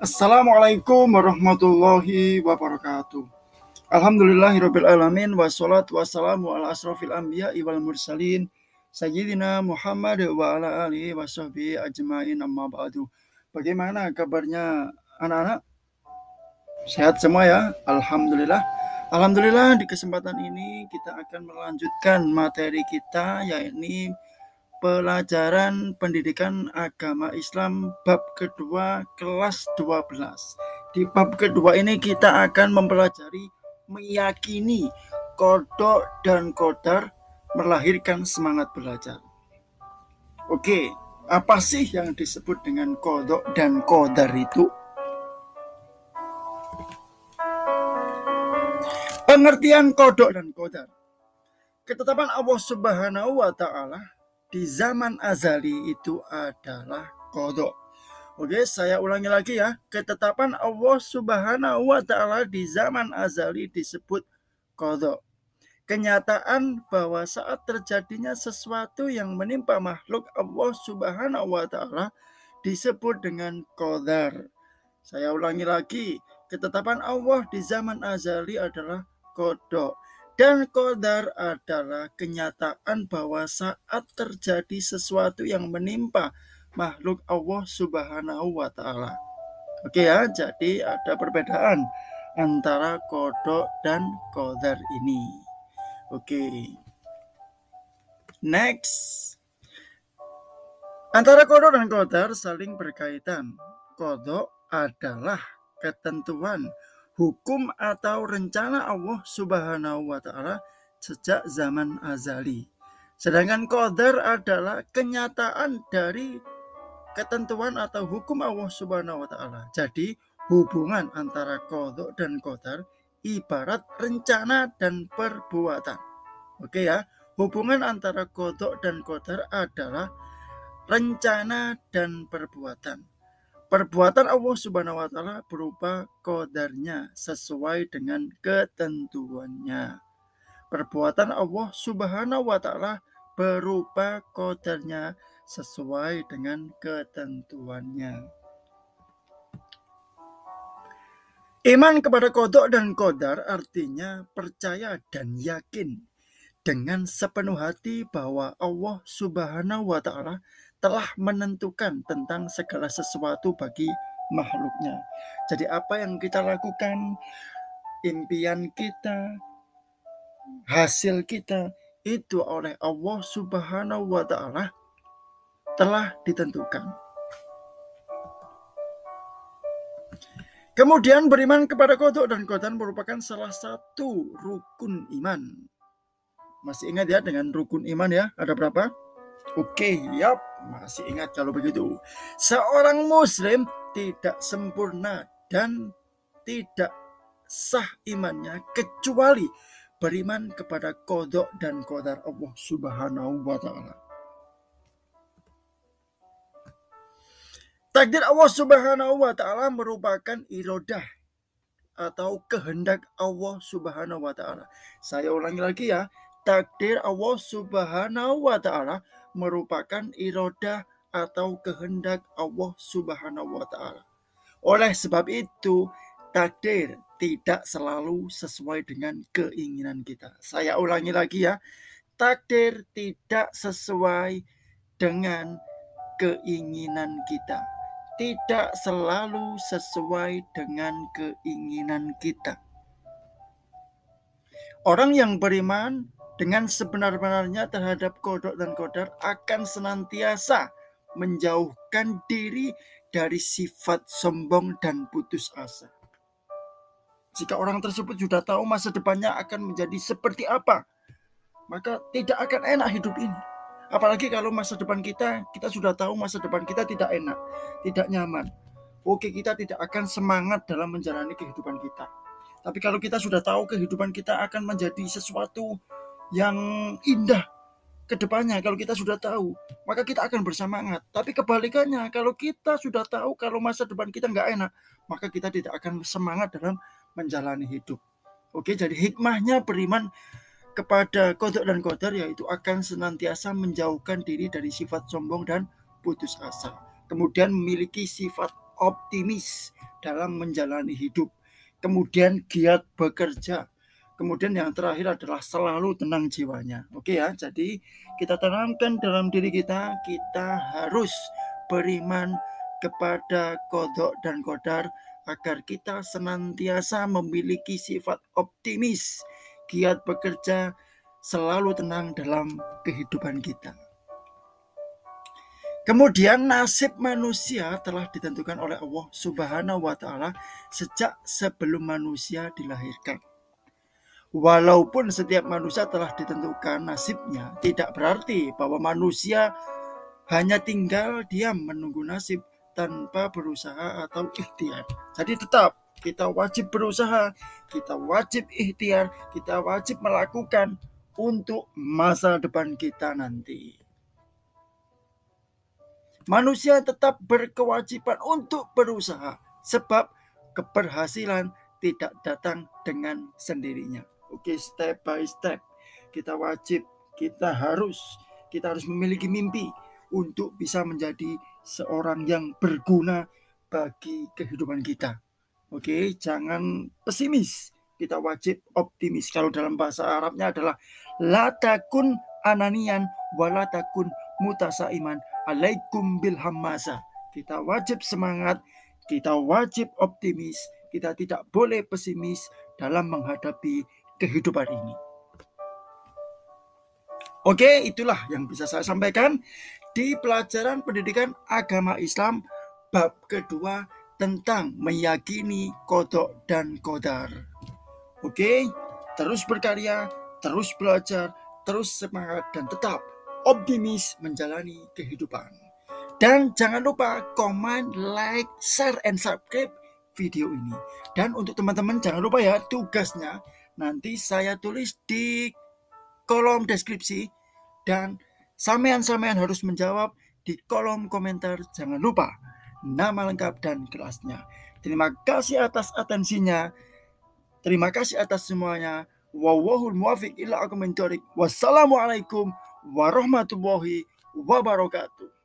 Assalamualaikum warahmatullahi wabarakatuh. Alhamdulillahirabbil alamin wassalatu wassalamu ala asrofil anbiya wal mursalin sayyidina Muhammad wa ala alihi washabbihi ajmain amma ba'du. Bagaimana kabarnya anak-anak? Sehat semua ya? Alhamdulillah. Alhamdulillah di kesempatan ini kita akan melanjutkan materi kita yakni pelajaran pendidikan agama Islam bab kedua kelas 12. Di bab kedua ini kita akan mempelajari meyakini kodok dan kodar melahirkan semangat belajar. Oke, apa sih yang disebut dengan kodok dan kodar itu? Pengertian kodok dan kodar. Ketetapan Allah Subhanahu wa Ta'ala di zaman azali itu adalah kodok. Oke, saya ulangi lagi ya. Ketetapan Allah Subhanahu wa taala di zaman azali disebut kodok. Kenyataan bahwa saat terjadinya sesuatu yang menimpa makhluk Allah Subhanahu wa taala disebut dengan kodar. Saya ulangi lagi, ketetapan Allah di zaman azali adalah kodok. Dan kodar adalah kenyataan bahwa saat terjadi sesuatu yang menimpa makhluk Allah Subhanahu wa taala. Oke ya, jadi ada perbedaan antara kodok dan kodar ini. Oke. Next. Antara kodok dan kodar saling berkaitan. Kodok adalah ketentuan hukum atau rencana Allah Subhanahu wa taala sejak zaman azali. Sedangkan qadar adalah kenyataan dari ketentuan atau hukum Allah Subhanahu wa taala. Jadi, hubungan antara kodok dan kodar ibarat rencana dan perbuatan. Oke ya, hubungan antara kodok dan kodar adalah rencana dan perbuatan. Perbuatan Allah Subhanahu wa taala berupa kodarnya sesuai dengan ketentuannya. Perbuatan Allah Subhanahu wa taala berupa kodarnya sesuai dengan ketentuannya. Iman kepada kodok dan kodar artinya percaya dan yakin dengan sepenuh hati bahwa Allah Subhanahu wa Ta'ala telah menentukan tentang segala sesuatu bagi makhluknya. Jadi, apa yang kita lakukan, impian kita, hasil kita itu oleh Allah Subhanahu wa Ta'ala telah ditentukan. Kemudian beriman kepada kodok dan kodan merupakan salah satu rukun iman. Masih ingat ya dengan rukun iman ya? Ada berapa? Oke, yap, masih ingat kalau begitu. Seorang muslim tidak sempurna dan tidak sah imannya kecuali beriman kepada kodok dan kodar Allah Subhanahu wa Ta'ala. Takdir Allah Subhanahu wa taala merupakan irodah atau kehendak Allah Subhanahu wa taala. Saya ulangi lagi ya. Takdir Allah Subhanahu wa taala merupakan irodah atau kehendak Allah Subhanahu wa taala. Oleh sebab itu, takdir tidak selalu sesuai dengan keinginan kita. Saya ulangi lagi ya. Takdir tidak sesuai dengan keinginan kita tidak selalu sesuai dengan keinginan kita. Orang yang beriman dengan sebenar-benarnya terhadap kodok dan kodar akan senantiasa menjauhkan diri dari sifat sombong dan putus asa. Jika orang tersebut sudah tahu masa depannya akan menjadi seperti apa, maka tidak akan enak hidup ini. Apalagi kalau masa depan kita, kita sudah tahu masa depan kita tidak enak, tidak nyaman. Oke, kita tidak akan semangat dalam menjalani kehidupan kita. Tapi kalau kita sudah tahu kehidupan kita akan menjadi sesuatu yang indah ke depannya, kalau kita sudah tahu, maka kita akan bersemangat. Tapi kebalikannya, kalau kita sudah tahu kalau masa depan kita nggak enak, maka kita tidak akan semangat dalam menjalani hidup. Oke, jadi hikmahnya beriman kepada kodok dan kodar yaitu akan senantiasa menjauhkan diri dari sifat sombong dan putus asa. Kemudian memiliki sifat optimis dalam menjalani hidup. Kemudian giat bekerja. Kemudian yang terakhir adalah selalu tenang jiwanya. Oke ya, jadi kita tanamkan dalam diri kita, kita harus beriman kepada kodok dan kodar agar kita senantiasa memiliki sifat optimis, giat bekerja, selalu tenang dalam kehidupan kita. Kemudian nasib manusia telah ditentukan oleh Allah Subhanahu wa taala sejak sebelum manusia dilahirkan. Walaupun setiap manusia telah ditentukan nasibnya, tidak berarti bahwa manusia hanya tinggal diam menunggu nasib tanpa berusaha atau ikhtiar. Jadi tetap kita wajib berusaha, kita wajib ikhtiar, kita wajib melakukan untuk masa depan kita nanti. Manusia tetap berkewajiban untuk berusaha sebab keberhasilan tidak datang dengan sendirinya. Oke, step by step. Kita wajib, kita harus, kita harus memiliki mimpi untuk bisa menjadi seorang yang berguna bagi kehidupan kita. Oke, jangan pesimis. Kita wajib optimis. Kalau dalam bahasa Arabnya adalah latakun ananian walatakun mutasaiman alaikum bil hamasa. Kita wajib semangat, kita wajib optimis, kita tidak boleh pesimis dalam menghadapi kehidupan ini. Oke, itulah yang bisa saya sampaikan di pelajaran pendidikan agama Islam bab kedua tentang meyakini kodok dan kodar. Oke, terus berkarya, terus belajar, terus semangat dan tetap optimis menjalani kehidupan. Dan jangan lupa komen, like, share, and subscribe video ini. Dan untuk teman-teman jangan lupa ya tugasnya nanti saya tulis di kolom deskripsi dan sampean-sampean harus menjawab di kolom komentar. Jangan lupa nama lengkap dan kelasnya. Terima kasih atas atensinya. Terima kasih atas semuanya. Wawahul muwafiq ila Wassalamualaikum warahmatullahi wabarakatuh.